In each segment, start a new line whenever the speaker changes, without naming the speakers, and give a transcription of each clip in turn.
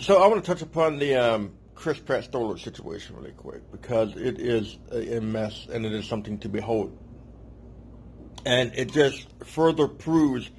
so I want to touch upon the um, Chris Pratt Star situation really quick because it is a, a mess and it is something to behold, and it just further proves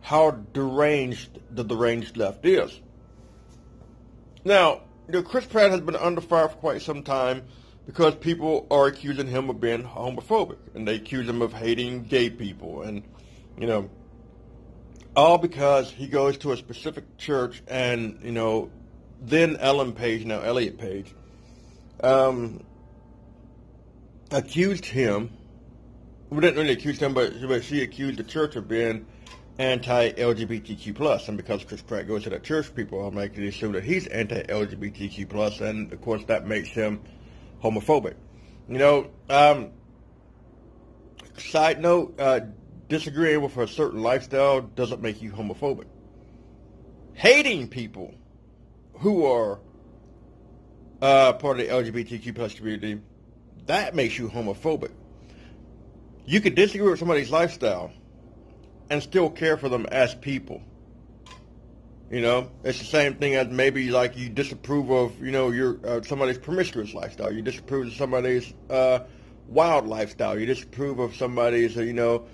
how deranged the deranged left is. Now, you know, Chris Pratt has been under fire for quite some time because people are accusing him of being homophobic and they accuse him of hating gay people and you know all because he goes to a specific church and you know then Ellen Page now Elliot Page um, accused him we didn't really accuse him but, but she accused the church of being anti-LGBTQ plus, and because Chris Pratt goes to that church, people automatically assume that he's anti-LGBTQ plus, and of course that makes him homophobic. You know, um, side note, uh, disagreeing with a certain lifestyle doesn't make you homophobic. Hating people who are uh, part of the LGBTQ plus community, that makes you homophobic. You could disagree with somebody's lifestyle and still care for them as people. You know, it's the same thing as maybe like you disapprove of, you know, your uh, somebody's promiscuous lifestyle. You disapprove of somebody's uh, wild lifestyle. You disapprove of somebody's, uh, you know,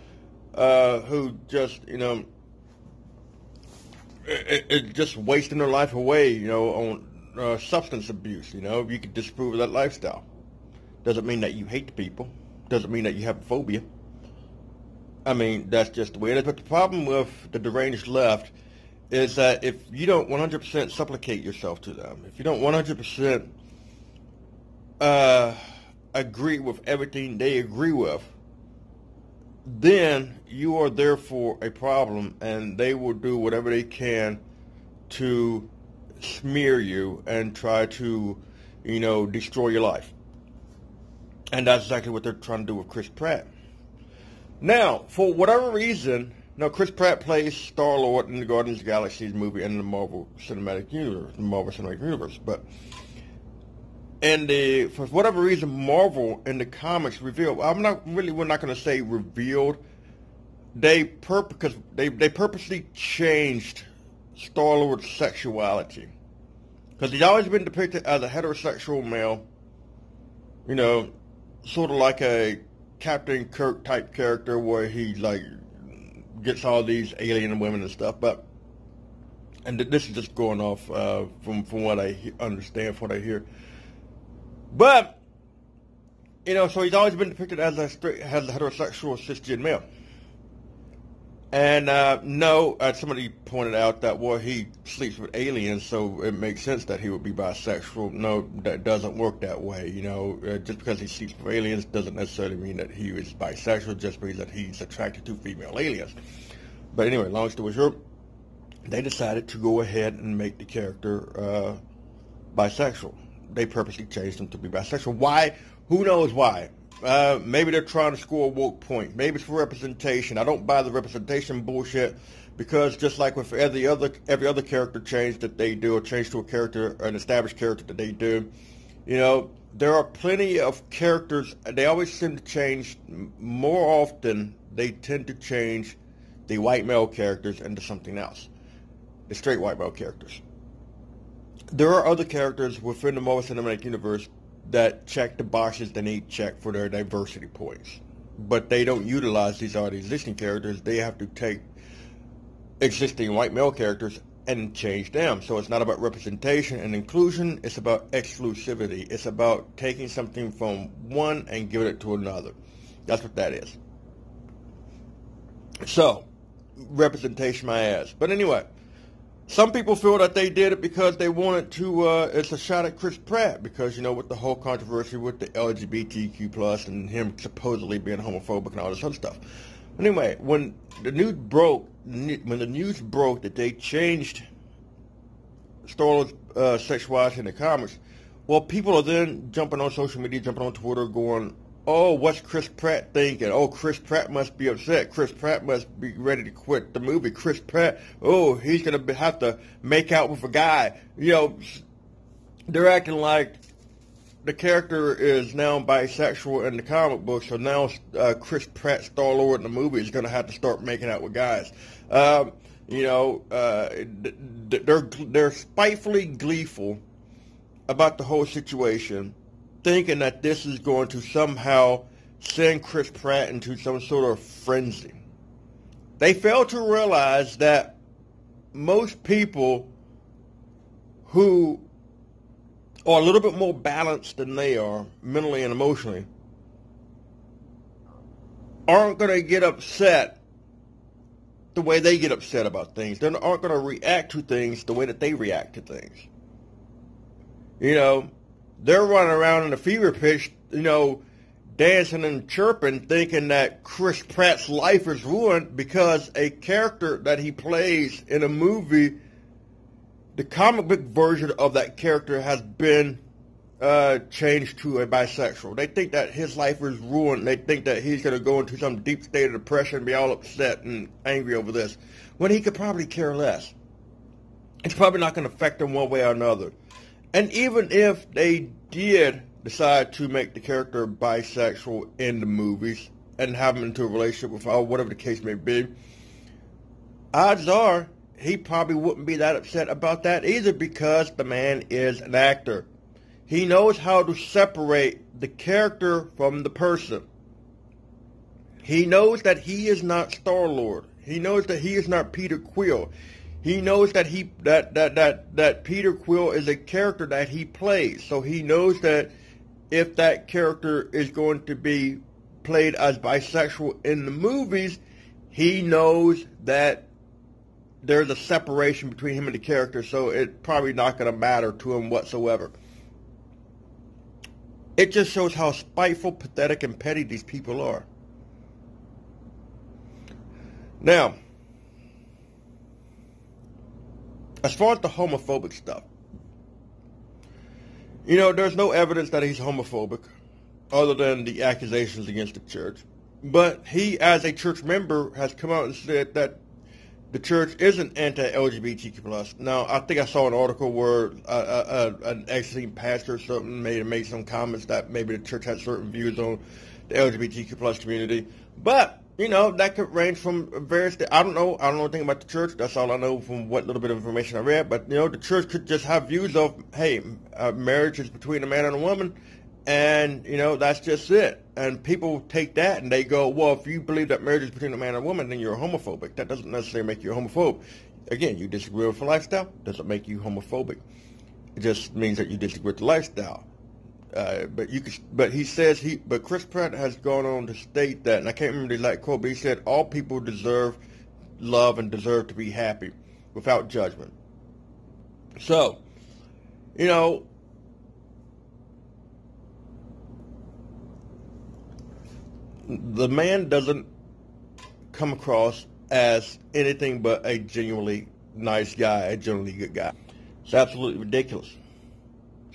uh, who just, you know, it, it just wasting their life away, you know, on uh, substance abuse. You know, you could disapprove of that lifestyle. Doesn't mean that you hate the people. Doesn't mean that you have a phobia. I mean, that's just the way it is. But the problem with the deranged left is that if you don't 100% supplicate yourself to them, if you don't 100% uh, agree with everything they agree with, then you are therefore a problem, and they will do whatever they can to smear you and try to, you know, destroy your life. And that's exactly what they're trying to do with Chris Pratt. Now, for whatever reason, now, Chris Pratt plays Star Lord in the Guardians of the Galaxy movie and the Marvel Cinematic Universe, the Marvel Cinematic Universe. But and the for whatever reason, Marvel in the comics revealed. I'm not really. We're not going to say revealed. They pur- because they they purposely changed Star Lord's sexuality because he's always been depicted as a heterosexual male. You know, sort of like a Captain Kirk type character where he like gets all these alien women and stuff. But and this is just going off uh, from from what I understand, from what I hear. But you know, so he's always been depicted as a straight, as a heterosexual cisgender male. And uh, no, uh, somebody pointed out that well, he sleeps with aliens, so it makes sense that he would be bisexual. No, that doesn't work that way. You know, uh, just because he sleeps with aliens doesn't necessarily mean that he is bisexual. Just means that he's attracted to female aliens. But anyway, long story short, they decided to go ahead and make the character uh, bisexual. They purposely changed them to be bisexual. Why? Who knows why? Uh, maybe they're trying to score a woke point. Maybe it's for representation. I don't buy the representation bullshit because just like with every other every other character change that they do, or change to a character, an established character that they do, you know, there are plenty of characters. They always seem to change. More often, they tend to change the white male characters into something else, the straight white male characters. There are other characters within the Marvel Cinematic Universe that check the boxes they need checked for their diversity points. But they don't utilize these already existing characters. They have to take existing white male characters and change them. So it's not about representation and inclusion. It's about exclusivity. It's about taking something from one and giving it to another. That's what that is. So, representation my ass. But anyway, some people feel that they did it because they wanted to. Uh, it's a shot at Chris Pratt because you know with the whole controversy with the LGBTQ plus and him supposedly being homophobic and all this other stuff. Anyway, when the news broke, when the news broke that they changed Star uh, sexuality in the comics, well, people are then jumping on social media, jumping on Twitter, going, oh, what's Chris Pratt thinking? Oh, Chris Pratt must be upset. Chris Pratt must be ready to quit the movie. Chris Pratt, oh, he's going to have to make out with a guy. You know, they're acting like the character is now bisexual in the comic book, so now uh, Chris Pratt, Star Lord in the movie, is going to have to start making out with guys. Um, You know, uh, they're they're spitefully gleeful about the whole situation, thinking that this is going to somehow send Chris Pratt into some sort of frenzy. They fail to realize that most people who are a little bit more balanced than they are mentally and emotionally aren't going to get upset the way they get upset about things. They aren't going to react to things the way that they react to things. You know, they're running around in a fever pitch, you know, dancing and chirping, thinking that Chris Pratt's life is ruined because a character that he plays in a movie, the comic book version of that character has been uh, changed to a bisexual. They think that his life is ruined. They think that he's going to go into some deep state of depression and be all upset and angry over this, when he could probably care less. It's probably not going to affect him one way or another. And even if they did decide to make the character bisexual in the movies and have him into a relationship with her, whatever the case may be, odds are he probably wouldn't be that upset about that either because the man is an actor. He knows how to separate the character from the person. He knows that he is not Star-Lord. He knows that he is not Peter Quill. He knows that he that, that, that, that Peter Quill is a character that he plays. So he knows that if that character is going to be played as bisexual in the movies, he knows that there's a separation between him and the character, so it's probably not going to matter to him whatsoever. It just shows how spiteful, pathetic, and petty these people are. Now, as far as the homophobic stuff, you know, there's no evidence that he's homophobic other than the accusations against the church. But he, as a church member, has come out and said that the church isn't anti-LGBTQ plus. Now, I think I saw an article where uh, uh, uh, an ex-lead pastor or something made made some comments that maybe the church had certain views on the LGBTQ plus community. But you know that could range from various. I don't know. I don't know anything about the church. That's all I know from what little bit of information I read. But you know, the church could just have views of, hey, uh, marriage is between a man and a woman, and, you know, that's just it. And people take that and they go, well, if you believe that marriage is between a man and a woman, then you're homophobic. That doesn't necessarily make you a homophobe. Again, you disagree with the lifestyle, doesn't make you homophobic. It just means that you disagree with the lifestyle. Uh, but you could, but he says he, but Chris Pratt has gone on to state that, and I can't remember the exact quote, but he said all people deserve love and deserve to be happy without judgment. So, you know, the man doesn't come across as anything but a genuinely nice guy, a genuinely good guy. It's absolutely ridiculous.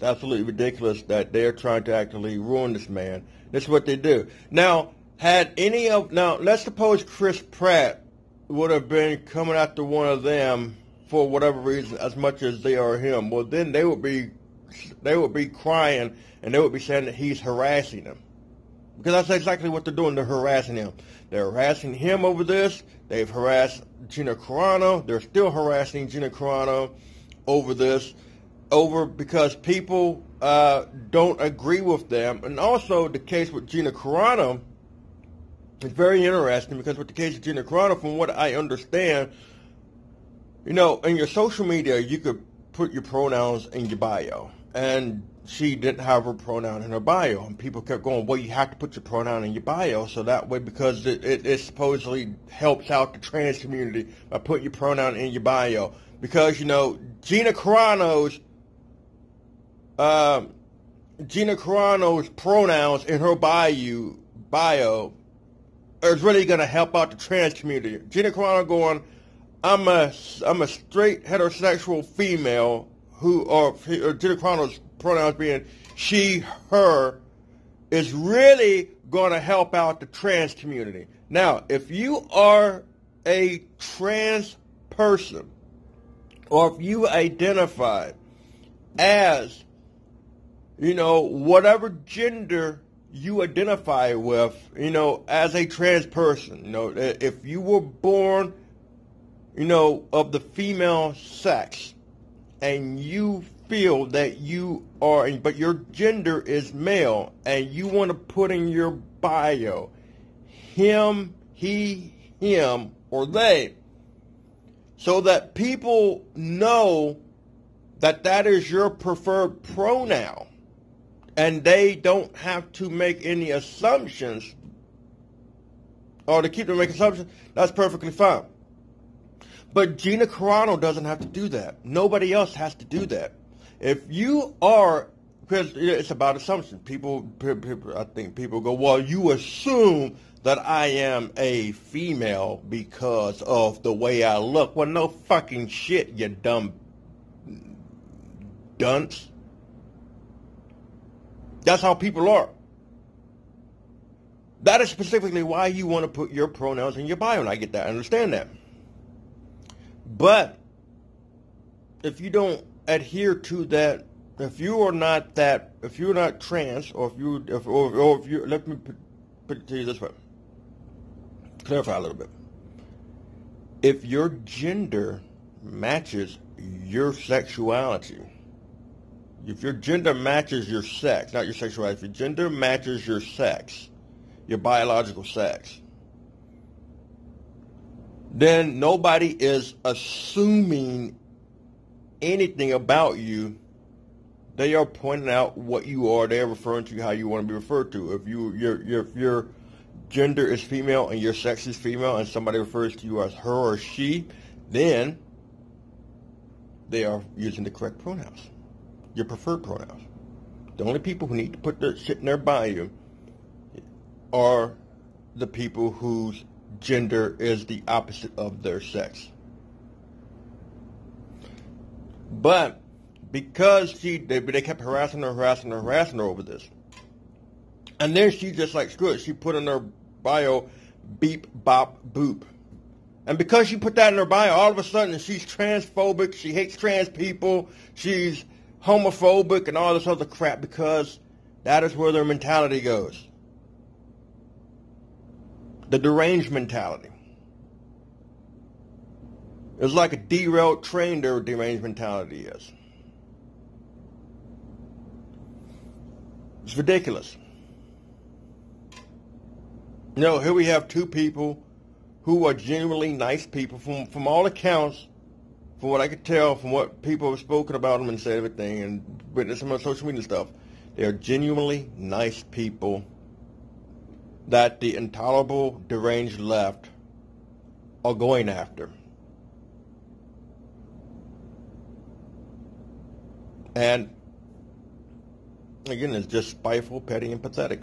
It's absolutely ridiculous that they're trying to actually ruin this man. That's what they do. Now, had any of now, let's suppose Chris Pratt would have been coming after one of them for whatever reason, as much as they are him. Well, then they would be they would be crying and they would be saying that he's harassing them. Because that's exactly what they're doing. They're harassing him. They're harassing him over this. They've harassed Gina Carano. They're still harassing Gina Carano over this, over because people uh, don't agree with them. And also the case with Gina Carano is very interesting because with the case of Gina Carano, from what I understand, you know, in your social media, you could put your pronouns in your bio. And she didn't have her pronoun in her bio. And people kept going, well, you have to put your pronoun in your bio. So that way, because it, it, it supposedly helps out the trans community by putting your pronoun in your bio. Because, you know, Gina Carano's, uh, Gina Carano's pronouns in her bio, bio is really going to help out the trans community. Gina Carano going, I'm a, I'm a straight heterosexual female who, or, or Gina Carano's pronouns being she, her, is really going to help out the trans community. Now, if you are a trans person, or if you identify as, you know, whatever gender you identify with, you know, as a trans person, you know, if you were born you know, of the female sex, and you feel that you are, but your gender is male, and you want to put in your bio, him, he, him, or they, so that people know that that is your preferred pronoun, and they don't have to make any assumptions or to keep them making assumptions, that's perfectly fine. But Gina Carano doesn't have to do that. Nobody else has to do that. If you are, because it's about assumption. People, people, I think people go, well, you assume that I am a female because of the way I look. Well, no fucking shit, you dumb dunce. That's how people are. That is specifically why you want to put your pronouns in your bio, and I get that. I understand that. But if you don't adhere to that, if you are not that, if you're not trans, or if you, if, or, or if you, let me put, put it to you this way, clarify a little bit. If your gender matches your sexuality, if your gender matches your sex, not your sexuality, if your gender matches your sex, your biological sex, then nobody is assuming anything about you. They are pointing out what you are. They are referring to how you want to be referred to. If you your your if your gender is female and your sex is female, and somebody refers to you as her or she, then they are using the correct pronouns, your preferred pronouns. The only people who need to put their shit in their bio are the people whose gender is the opposite of their sex. But because she, they, they kept harassing her, harassing her, harassing her over this. And then she just like, screw it. She put in her bio, beep, bop, boop. And because she put that in her bio, all of a sudden she's transphobic. She hates trans people. She's homophobic and all this other crap because that is where their mentality goes the deranged mentality. It's like a derailed train, their deranged mentality is. It's ridiculous. You No, here we have two people who are genuinely nice people from, from all accounts, from what I could tell, from what people have spoken about them and said everything and witnessed some of social media stuff. They are genuinely nice people that the intolerable, deranged left are going after. And again, it's just spiteful, petty, and pathetic.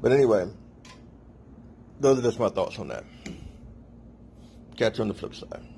But anyway, those are just my thoughts on that. Catch you on the flip side.